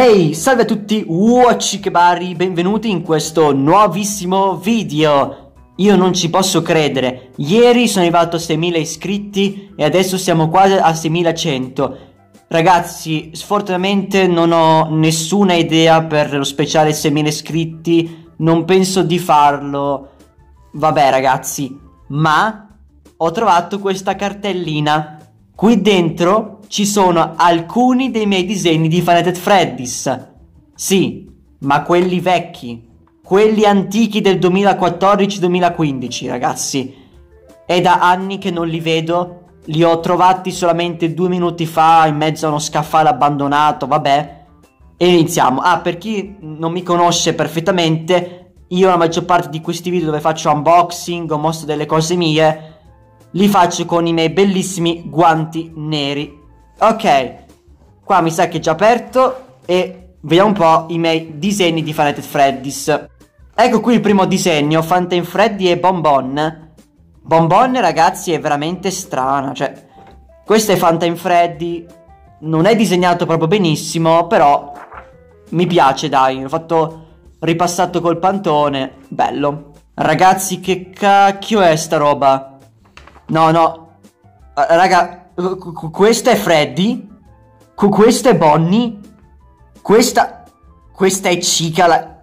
Hey, salve a tutti, Watchikebari, benvenuti in questo nuovissimo video. Io non ci posso credere, ieri sono arrivato a 6.000 iscritti e adesso siamo quasi a 6.100. Ragazzi, sfortunatamente non ho nessuna idea per lo speciale 6.000 iscritti, non penso di farlo. Vabbè ragazzi, ma ho trovato questa cartellina. Qui dentro ci sono alcuni dei miei disegni di Five Freddy's. Sì, ma quelli vecchi. Quelli antichi del 2014-2015, ragazzi. È da anni che non li vedo. Li ho trovati solamente due minuti fa in mezzo a uno scaffale abbandonato, vabbè. E iniziamo. Ah, per chi non mi conosce perfettamente, io la maggior parte di questi video dove faccio unboxing o mostro delle cose mie, li faccio con i miei bellissimi guanti neri Ok, qua mi sa che è già aperto e vediamo un po' i miei disegni di Five Freddy's. Ecco qui il primo disegno, Fountain Freddy e Bonbon. Bonbon, ragazzi, è veramente strana, cioè... Questo è Fountain Freddy, non è disegnato proprio benissimo, però mi piace, dai, ho fatto ripassato col pantone, bello. Ragazzi, che cacchio è sta roba? No, no, raga, questa è Freddy. Questa è Bonnie. Questa. Questa è Chica. La...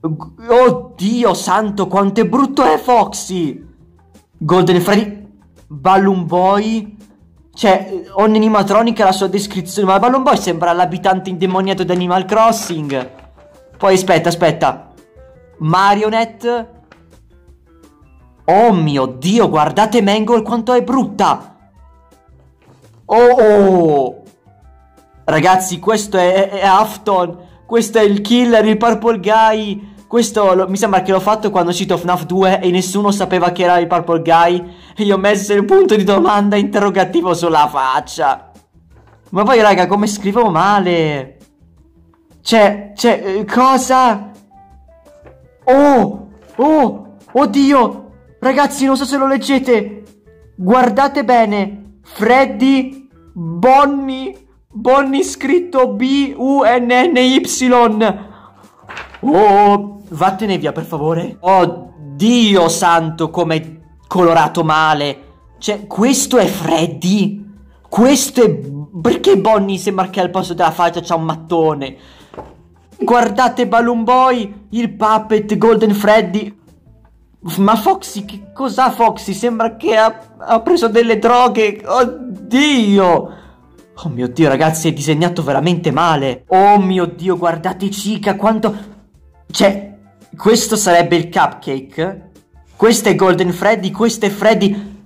Oddio santo, quanto è brutto è Foxy. Golden Freddy. Balloon Boy. Cioè, ogni animatronica ha la sua descrizione. Ma Balloon Boy sembra l'abitante indemoniato di Animal Crossing. Poi aspetta, aspetta. Marionette. Oh mio Dio, guardate Mangle quanto è brutta! Oh oh! Ragazzi, questo è, è, Afton, questo è il killer, il Purple Guy. Questo lo, mi sembra che l'ho fatto quando è uscito FNAF 2 e nessuno sapeva che era il Purple Guy. E gli ho messo il punto di domanda interrogativo sulla faccia. Ma poi, raga, come scrivo male? Cioè, cioè, cosa? Oh, oh, oddio, Ragazzi, non so se lo leggete. Guardate bene. Freddy Bonnie. Bonnie scritto B-U-N-N-Y. Oh, vattene via, per favore. Oh, Dio santo, come colorato male. Cioè, questo è Freddy? Questo è... Perché Bonnie sembra che al posto della faccia c'ha un mattone? Guardate Balloon Boy, il Puppet, Golden Freddy. Ma Foxy, che cos'ha Foxy? Sembra che ha, ha, preso delle droghe. Oddio! Oh mio Dio, ragazzi, è disegnato veramente male. Oh mio Dio, guardate Chica, quanto... Cioè, questo sarebbe il cupcake. Questo è Golden Freddy, questo è Freddy.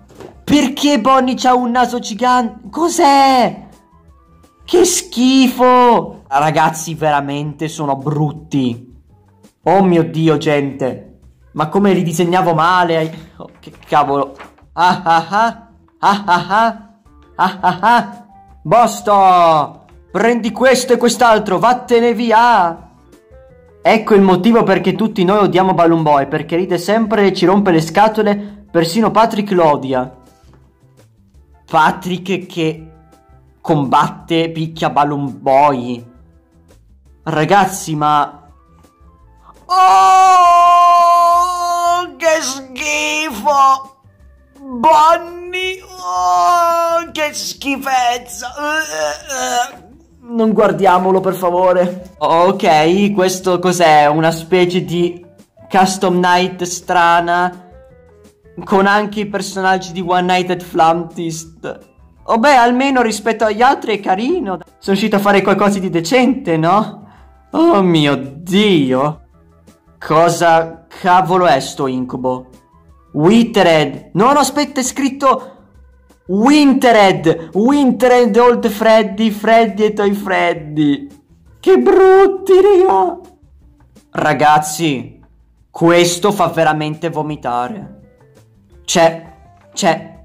Perché Bonnie ha un naso gigante? Cos'è? Che schifo! Ragazzi, veramente sono brutti. Oh mio Dio, gente. Ma come li disegnavo male. Oh, che cavolo. Ah ah ah. Ah ah ah. Ah ah ah. Bosto! Prendi questo e quest'altro, vattene via! Ecco il motivo perché tutti noi odiamo Balloon Boy, perché ride sempre e ci rompe le scatole, persino Patrick lo odia. Patrick che combatte, picchia Balloon Boy. Ragazzi, ma... Oh! Che schifo! Bonnie! Oh, che schifezza! Non guardiamolo, per favore. Ok, questo cos'è? Una specie di custom night strana con anche i personaggi di One Night at Flamtist. Oh beh, almeno rispetto agli altri è carino. Sono riuscito a fare qualcosa di decente, no? Oh mio Dio. Cosa cavolo è sto incubo? Wintered! No, aspetta, è scritto Wintered! Wintered Old Freddy, Freddy e Toy Freddy! Che brutti, raga! Ragazzi, questo fa veramente vomitare. Cioè, cioè,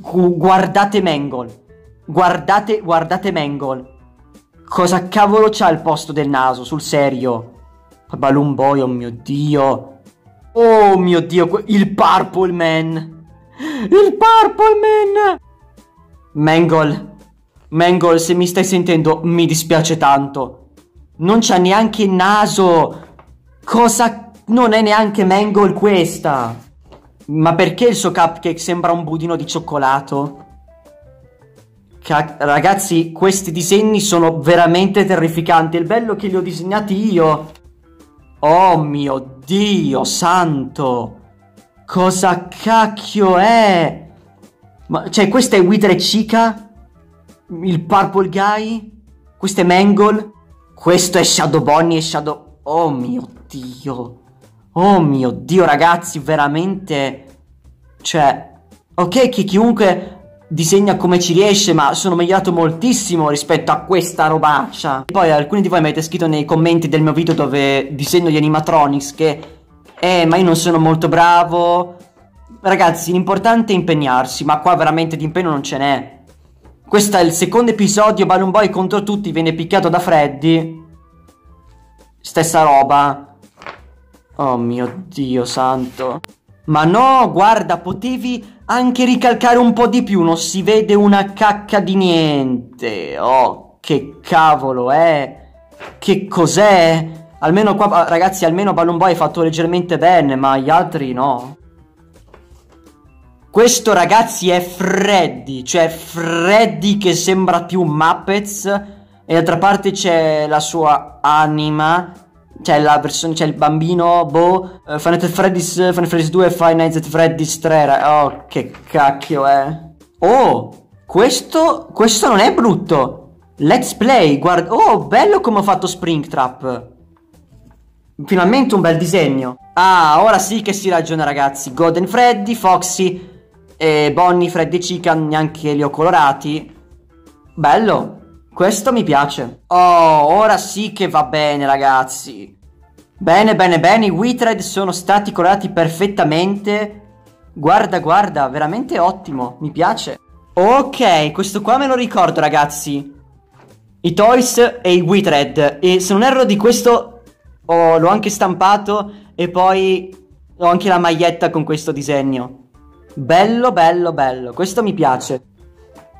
guardate Mangle. Guardate, guardate Mangle. Cosa cavolo c'ha al posto del naso, sul serio? Balloon Boy, oh mio dio. Oh mio dio, il Purple Man. Il Purple Man. Mangle. Mangle, se mi stai sentendo, mi dispiace tanto. Non c'ha neanche naso. Cosa... Non è neanche Mangle questa. Ma perché il suo cupcake sembra un budino di cioccolato? Ca- ragazzi, questi disegni sono veramente terrificanti. Il bello che li ho disegnati io. Oh mio Dio santo. Cosa cacchio è? Ma, cioè, questa è Wither e Chica? Il Purple Guy? Questo è Mangle? Questo è Shadow Bonnie e Shadow... Oh mio Dio. Oh mio Dio, ragazzi, veramente... Cioè... Ok che chiunque disegna come ci riesce, ma sono migliorato moltissimo rispetto a questa robaccia. Poi alcuni di voi mi avete scritto nei commenti del mio video dove disegno gli animatronics che... Eh, ma io non sono molto bravo. Ragazzi, l'importante è impegnarsi, ma qua veramente di impegno non ce n'è. Questo è il secondo episodio, Balloon Boy contro tutti, viene picchiato da Freddy. Stessa roba. Oh mio Dio santo. Ma no, guarda, potevi anche ricalcare un po' di più, non si vede una cacca di niente. Oh, che cavolo è? Che cos'è? Almeno qua, ragazzi, almeno Balloon Boy è fatto leggermente bene, ma gli altri no. Questo, ragazzi, è Freddy, cioè Freddy che sembra più Muppets e d'altra parte c'è la sua anima c'è la versione, c'è il bambino, boh, uh, Final Freddy's, Final Freddy's 2 e Five Nights at Freddy's 3, oh, che cacchio è. Oh, questo, questo non è brutto. Let's play, guarda, oh, bello come ho fatto Springtrap. Finalmente un bel disegno. Ah, ora sì che si ragiona ragazzi. Golden Freddy, Foxy, e Bonnie, Freddy e Chica, neanche li ho colorati. Bello. Questo mi piace. Oh, ora sì che va bene, ragazzi. Bene, bene, bene. I Witred sono stati colorati perfettamente. Guarda, guarda, veramente ottimo. Mi piace. Ok, questo qua me lo ricordo, ragazzi. I Toys e i Witred. E se non erro di questo, oh, l'ho anche stampato. E poi ho anche la maglietta con questo disegno. Bello, bello, bello. Questo mi piace.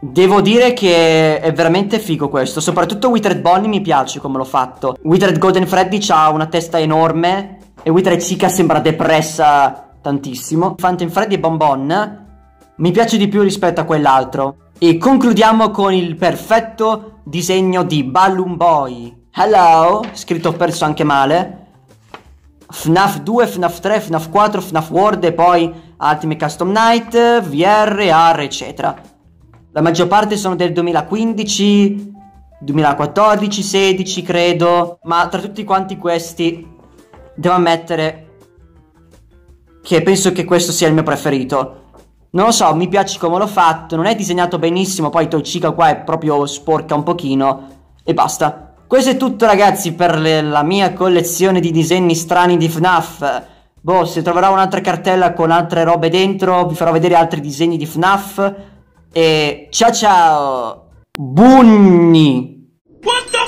Devo dire che è veramente figo questo, soprattutto Withered Bonnie mi piace come l'ho fatto. Withered Golden Freddy ha una testa enorme e Withered Chica sembra depressa tantissimo. Phantom Freddy e Bonbon mi piace di più rispetto a quell'altro. E concludiamo con il perfetto disegno di Balloon Boy. Hello, scritto perso anche male. FNAF 2, FNAF 3, FNAF 4, FNAF World e poi Ultimate Custom Night, VR, AR, eccetera. La maggior parte sono del 2015, 2014, 16 credo, ma tra tutti quanti questi devo ammettere che penso che questo sia il mio preferito. Non lo so, mi piace come l'ho fatto, non è disegnato benissimo, poi Tolcica qua è proprio sporca un pochino e basta. Questo è tutto ragazzi per le, la mia collezione di disegni strani di FNAF. Boh, se troverò un'altra cartella con altre robe dentro, vi farò vedere altri disegni di FNAF. E ciao ciao! Bunni! What the